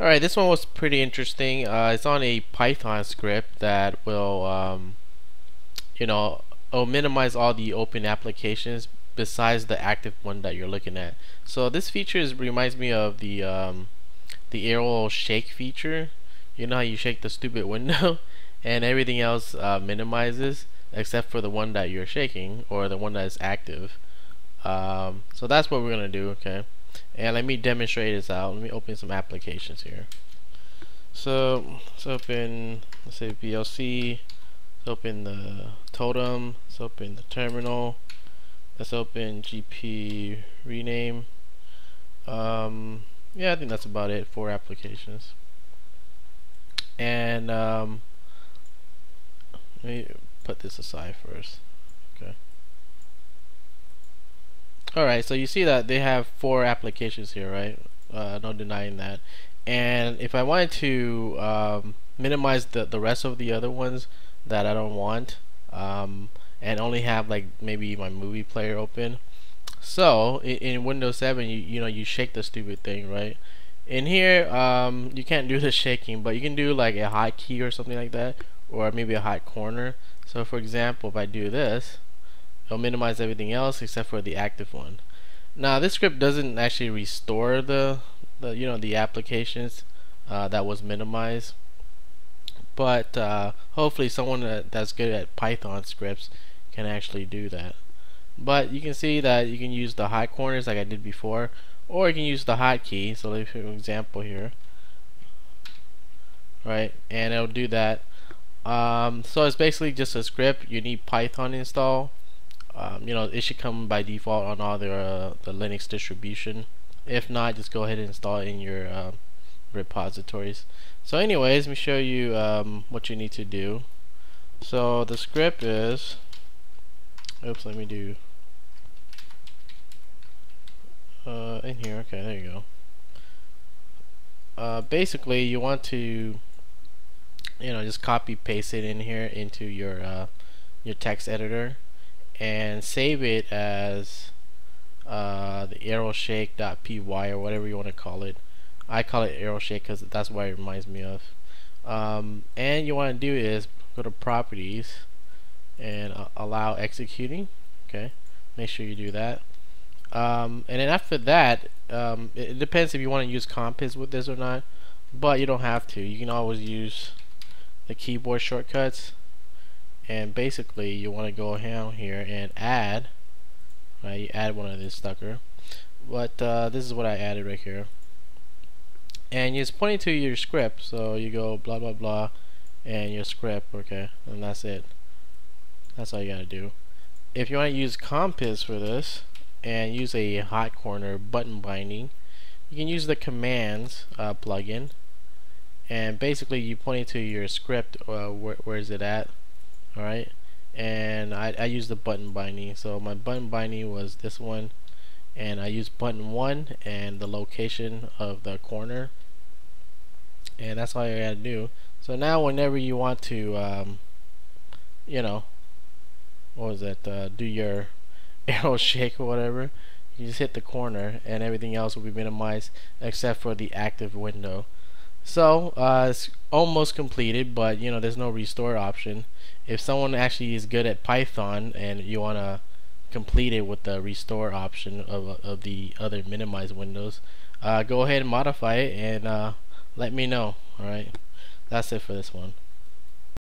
Alright, this one was pretty interesting. Uh, it's on a Python script that will, um, you know, will minimize all the open applications besides the active one that you're looking at. So this feature is, reminds me of the um, the Aero Shake feature. You know how you shake the stupid window and everything else uh, minimizes except for the one that you're shaking or the one that is active. Um, so that's what we're gonna do. Okay and let me demonstrate this out. Let me open some applications here. So let's open let's say VLC let's open the totem. Let's open the terminal. Let's open GP rename. Um, yeah I think that's about it for applications. And um, let me put this aside first okay Alright, so you see that they have four applications here, right? Uh, no denying that. And if I wanted to um, minimize the, the rest of the other ones that I don't want, um, and only have like maybe my movie player open. So in, in Windows 7, you you know you shake the stupid thing, right? In here, um, you can't do the shaking, but you can do like a hotkey or something like that, or maybe a hot corner. So for example, if I do this, it'll minimize everything else except for the active one. Now this script doesn't actually restore the, the you know the applications uh, that was minimized. But uh, hopefully someone that, that's good at Python scripts can actually do that. But you can see that you can use the hot corners like I did before or you can use the hotkey so let me an example here. Right? And it'll do that. Um, so it's basically just a script. You need Python install um, you know it should come by default on all the, uh, the Linux distribution. If not just go ahead and install it in your uh, repositories. So anyways let me show you um, what you need to do. So the script is oops let me do uh, in here. Okay there you go. Uh, basically you want to you know just copy paste it in here into your uh, your text editor and save it as uh, the arrowshake.py or whatever you want to call it. I call it arrowshake because that's what it reminds me of. Um, and you want to do is go to properties and uh, allow executing. Okay, make sure you do that. Um, and then after that, um, it, it, depends if you want to use Compiz with this or not, but you don't have to. You can always use the keyboard shortcuts and basically you want to go down here and add right you add one of this stucker but uh, this is what I added right here. And it's pointing to your script so you go blah blah blah and your script okay and that's it. That's all you gotta do. If you want to use Compiz for this and use a hot corner button binding you can use the commands uh, plugin. And basically you point it to your script uh, where is it at alright? And I, I use the button binding. So my button binding was this one. And I use button 1 and the location of the corner. And that's all you gotta do. So now whenever you want to um, you know what was that uh, do your Aero Shake or whatever you just hit the corner and everything else will be minimized except for the active window so uh, it's almost completed but you know there's no restore option. If someone actually is good at Python and you want to complete it with the restore option of, of the other minimize windows uh, go ahead and modify it and uh, let me know alright? That's it for this one